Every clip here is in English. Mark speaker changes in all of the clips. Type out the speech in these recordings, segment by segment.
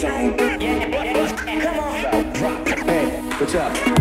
Speaker 1: Come on. Drop. Hey, what's up?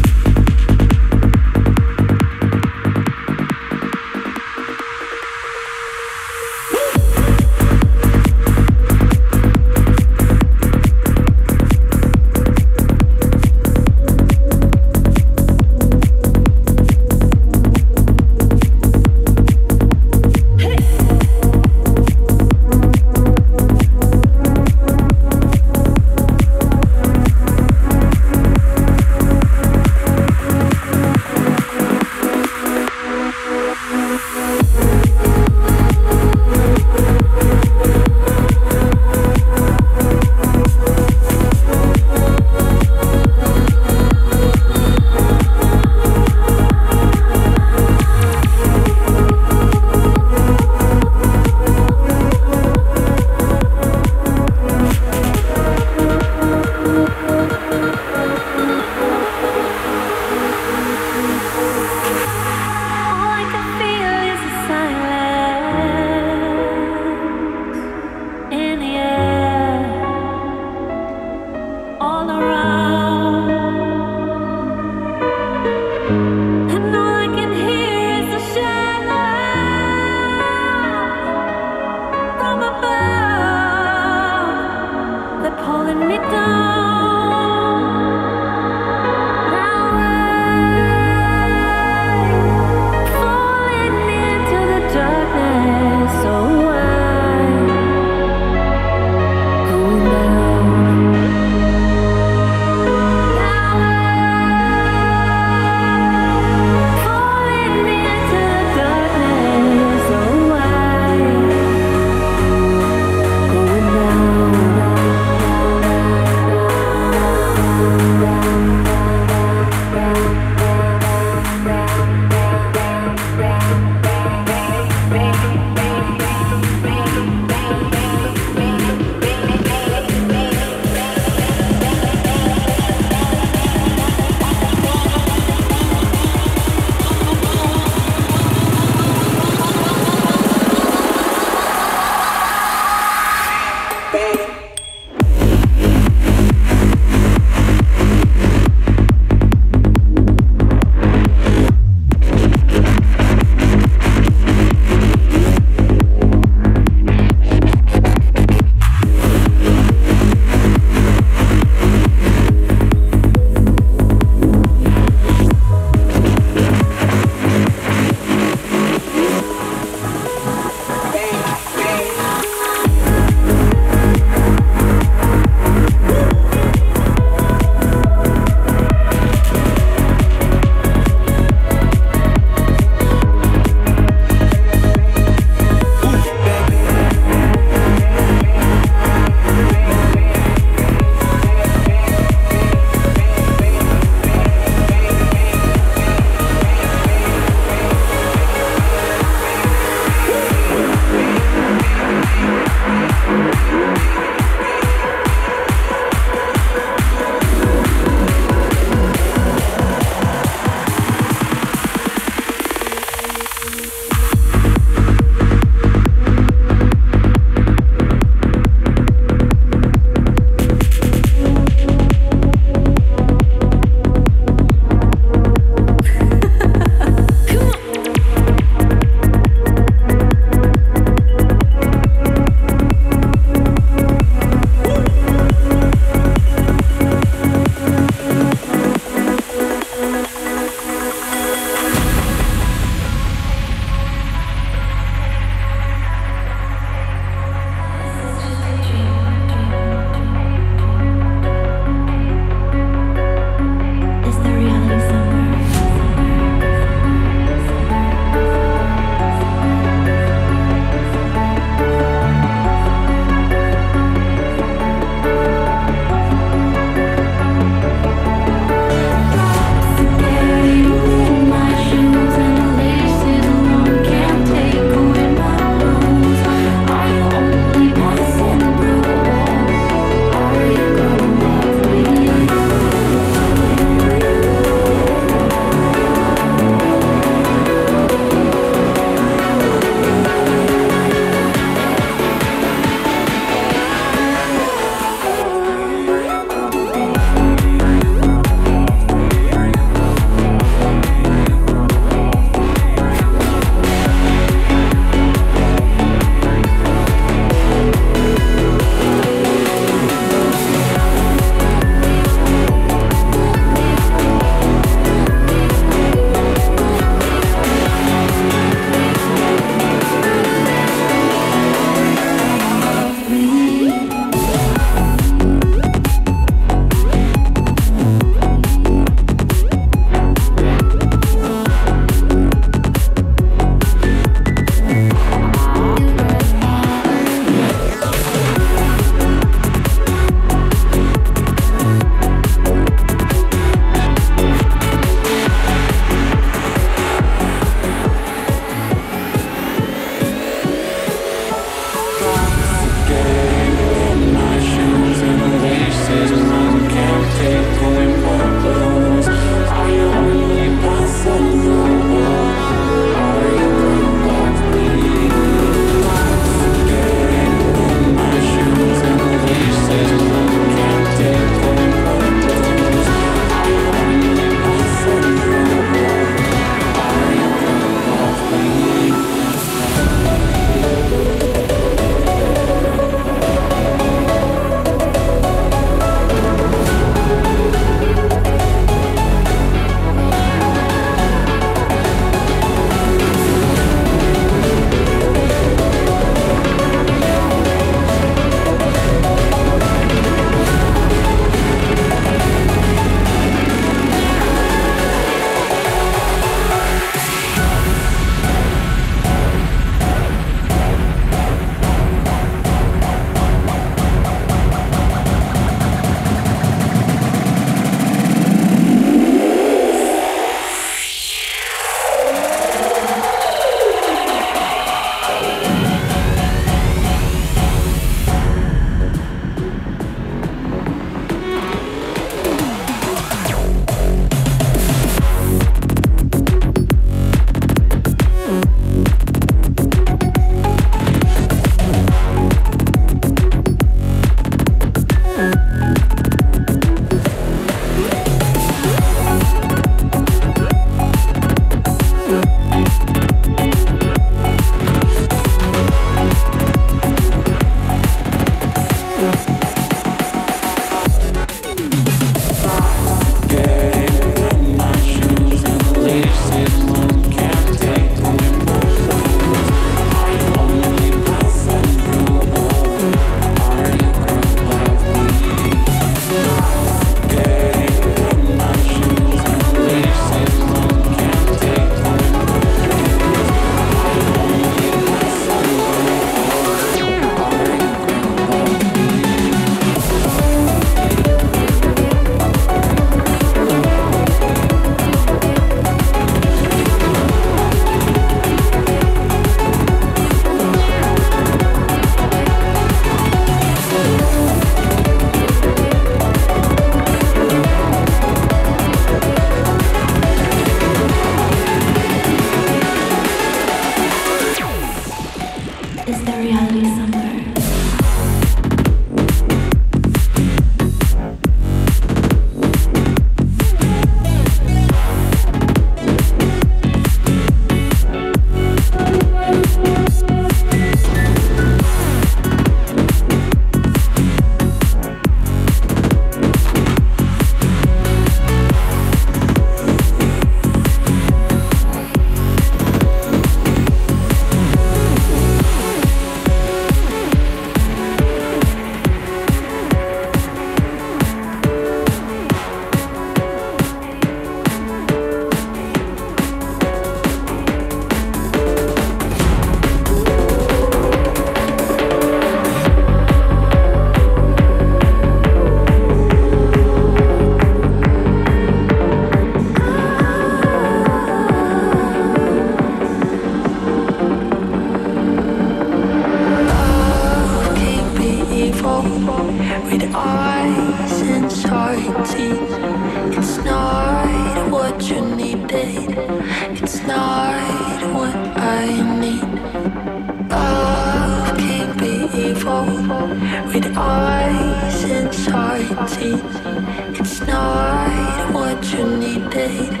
Speaker 2: What you needed.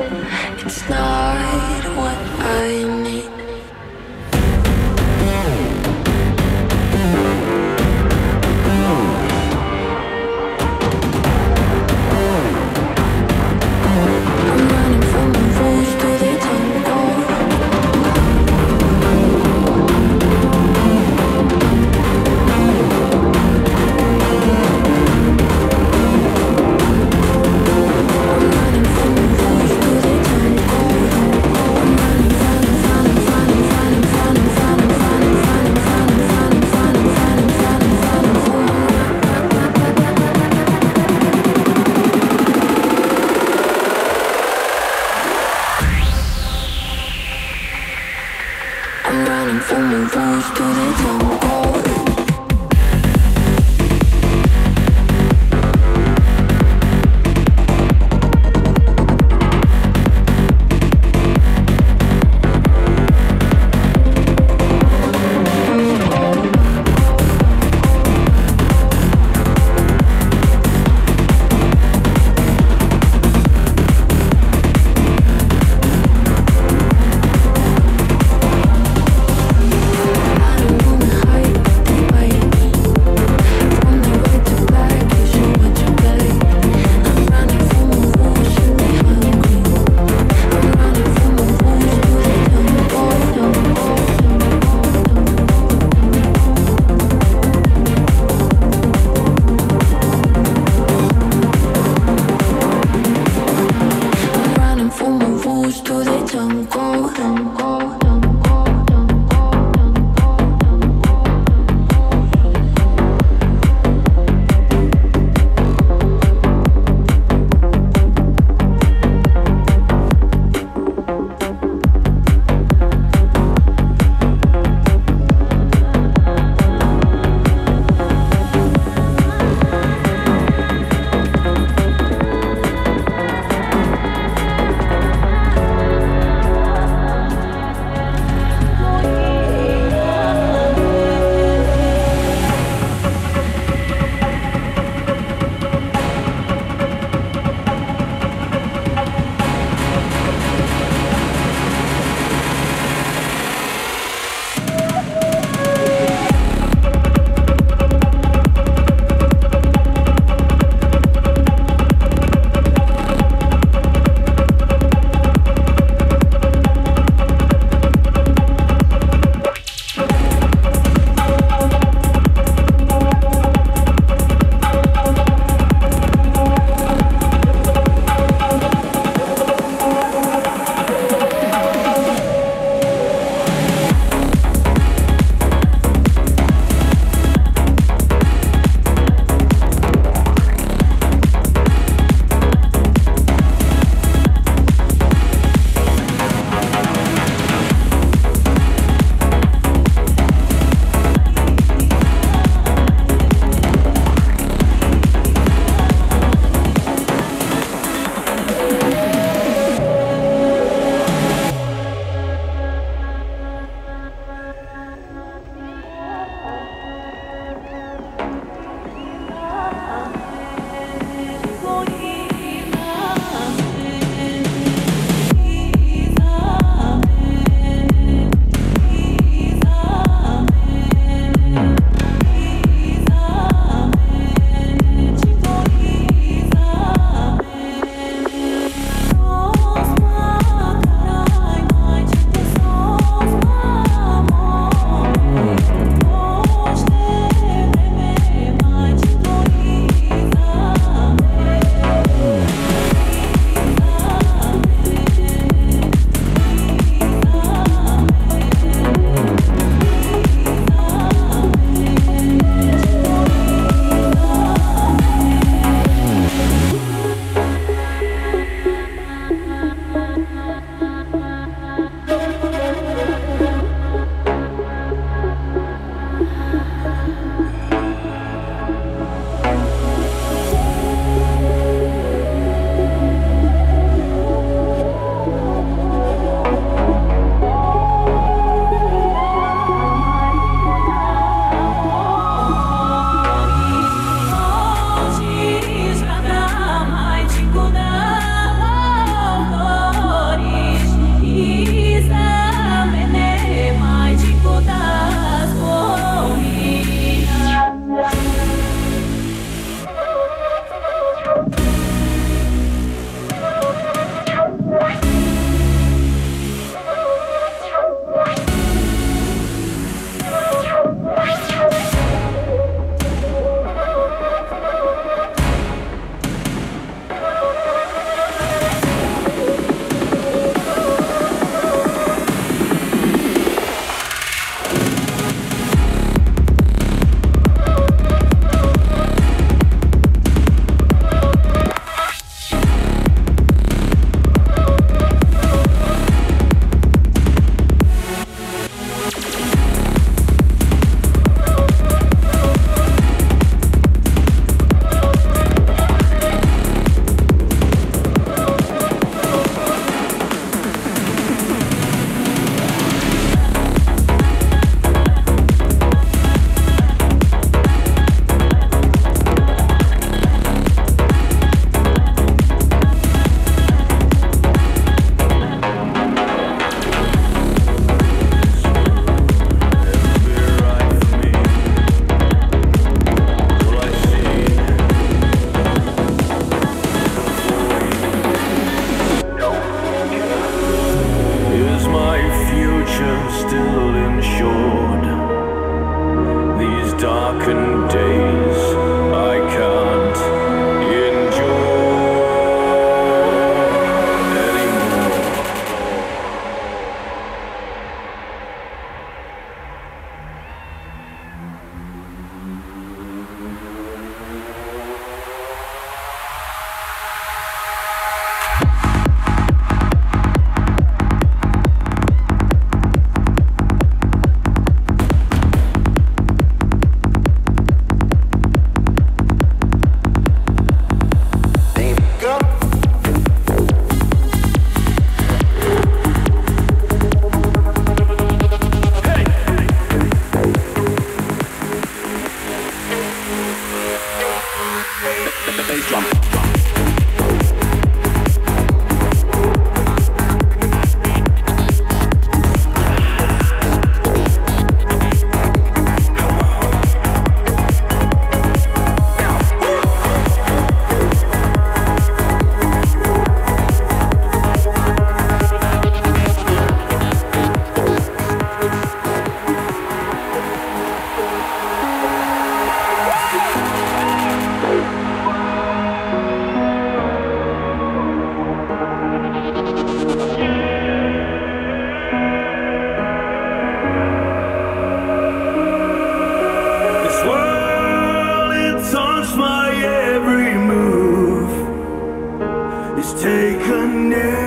Speaker 2: It's not
Speaker 3: is taken.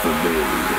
Speaker 3: For
Speaker 4: me.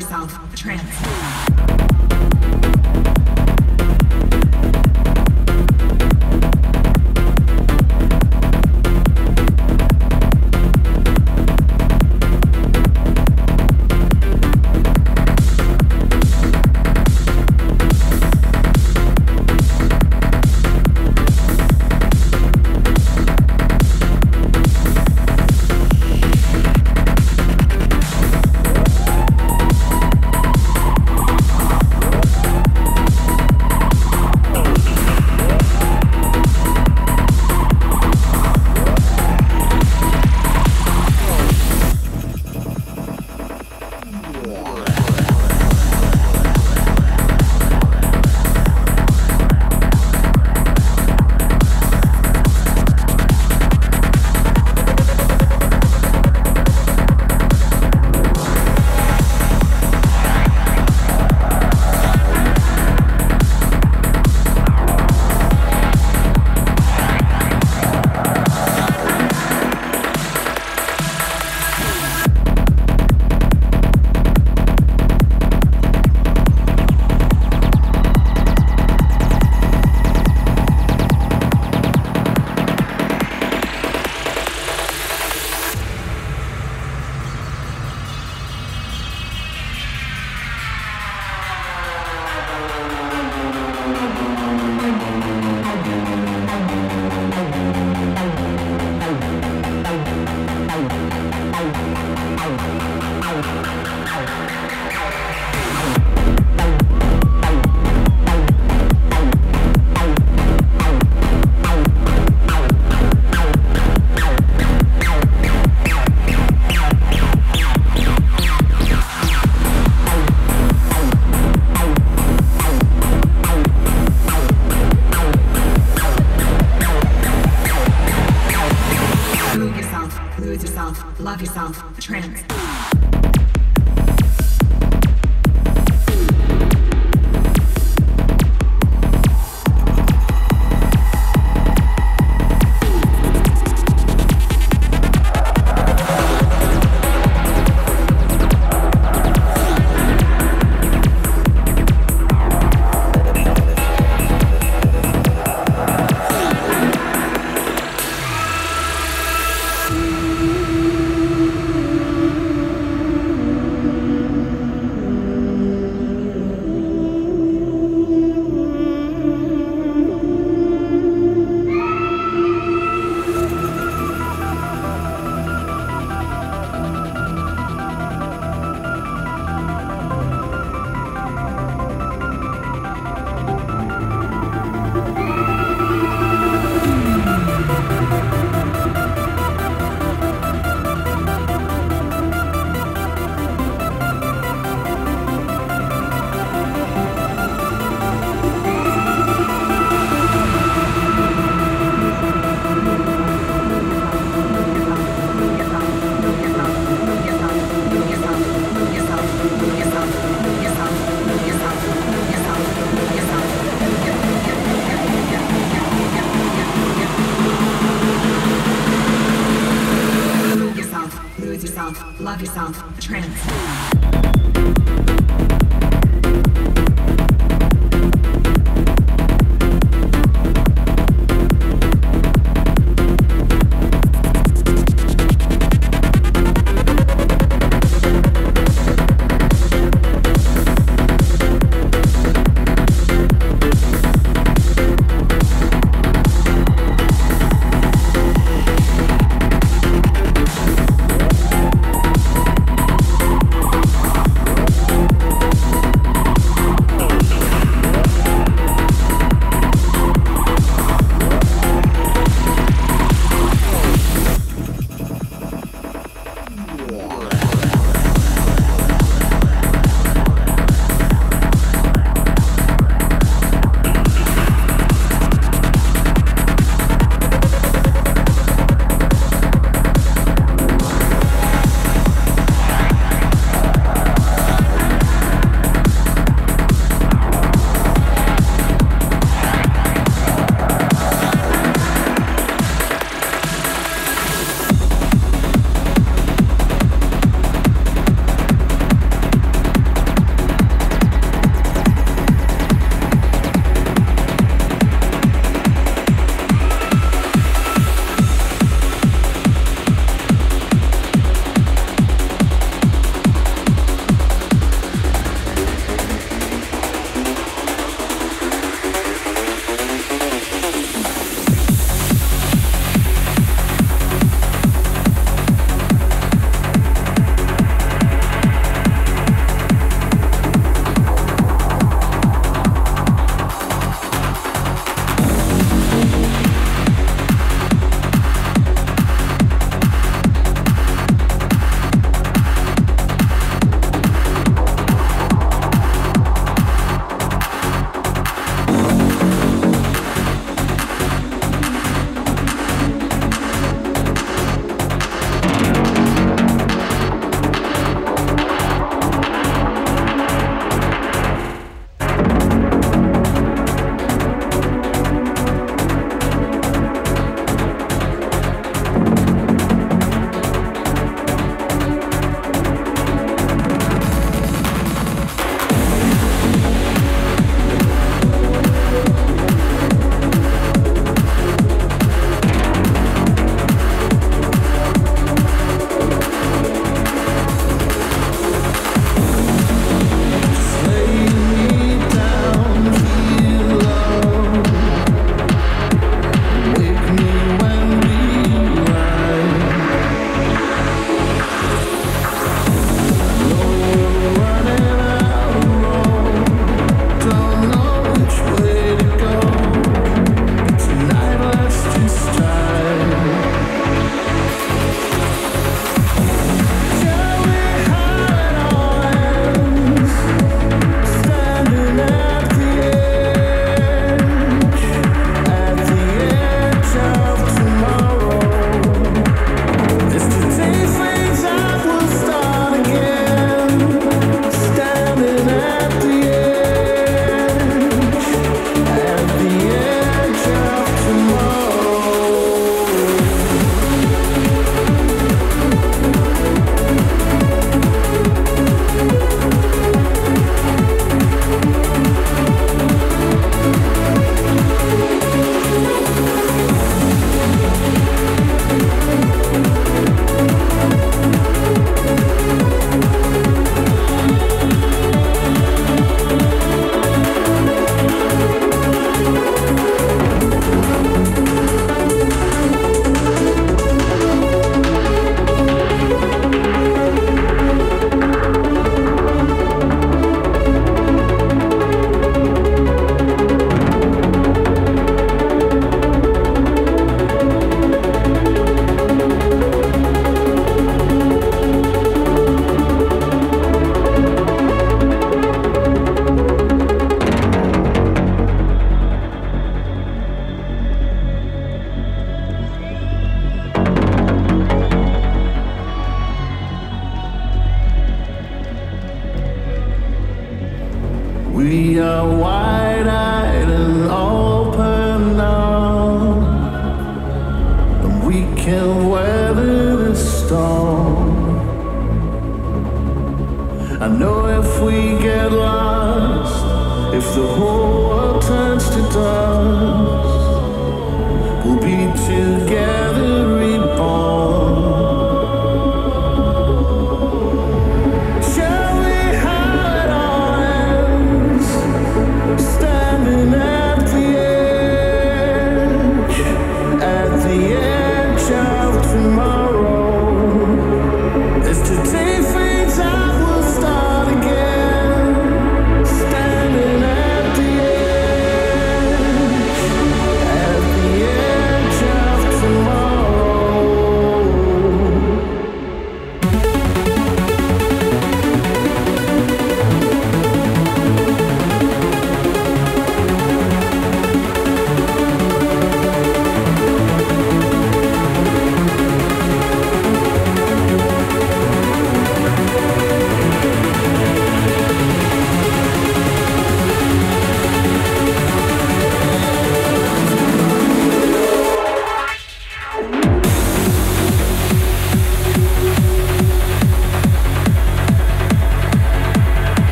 Speaker 5: Yourself,